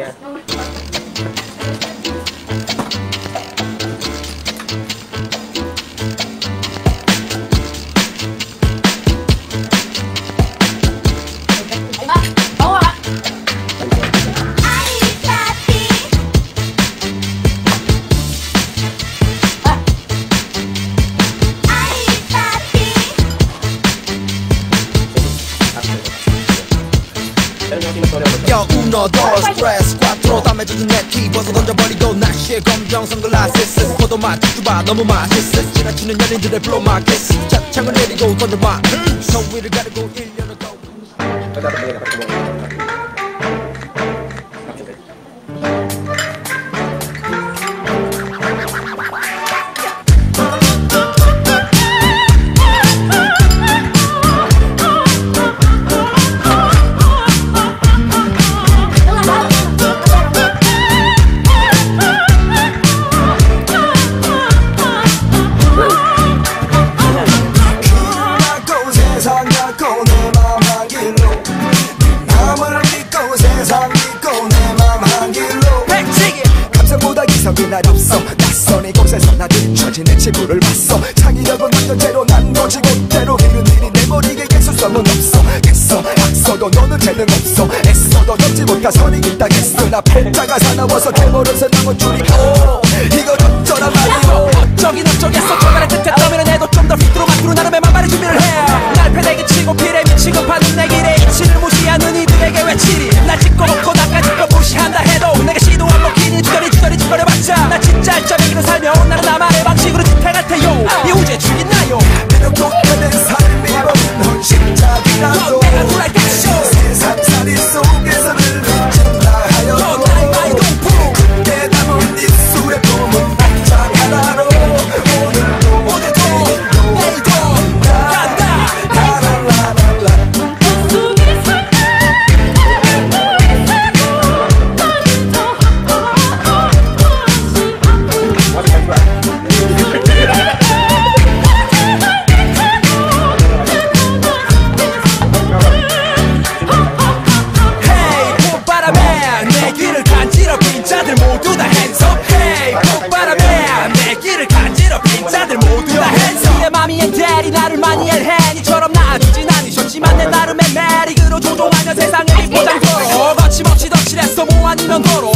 again. 1, 2, 3, 4 다음에 젖은 내키 벗어 던져버리고 날씨의 검정 선글라스 포도 맛 주바 너무 맛있어 지나치는 연인들의 블로 마켓 차창을 내리고 던져봐. 서위를 음. 가르고 1년을 go 내 친구를 봤어. 창의력은 완전 채로 난 거지 곧대로 힘든 일이 내 머리에 예술성은 없어. 했어. 악서도 너는 재능 없어. 애써도 넘지 못한 선이 있다. 했어. 나 팔자가 사나워서 대머릇에 남은 줄이 오 이거 어쩌란 말이오? 나름의 매력으로 조종하며 세상을 입포장소 거침없이 덧칠했어 뭐 아니면 도로